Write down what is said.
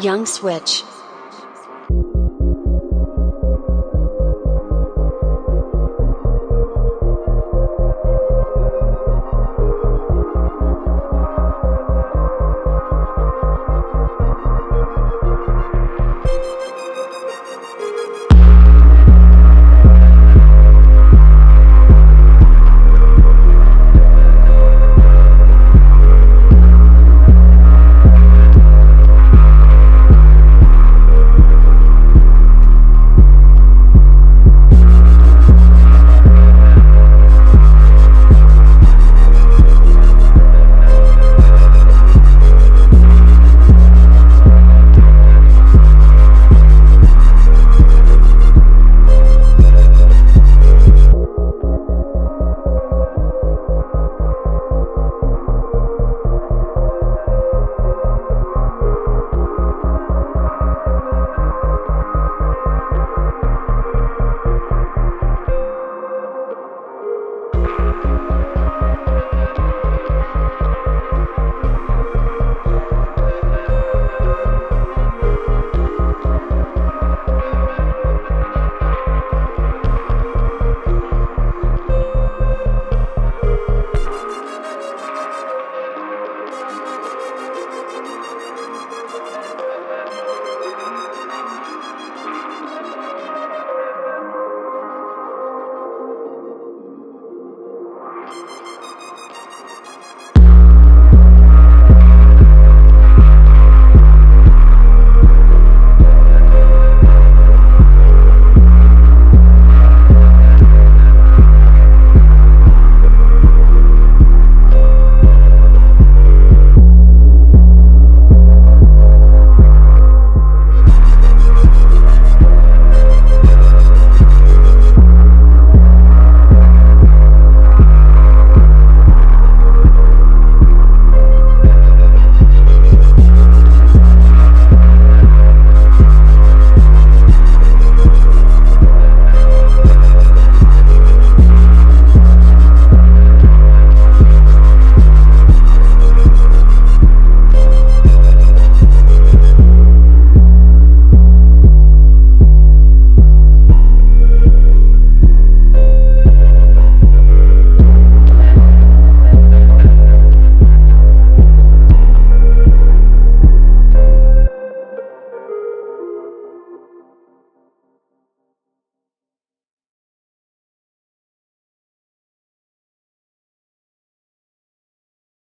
Young Switch.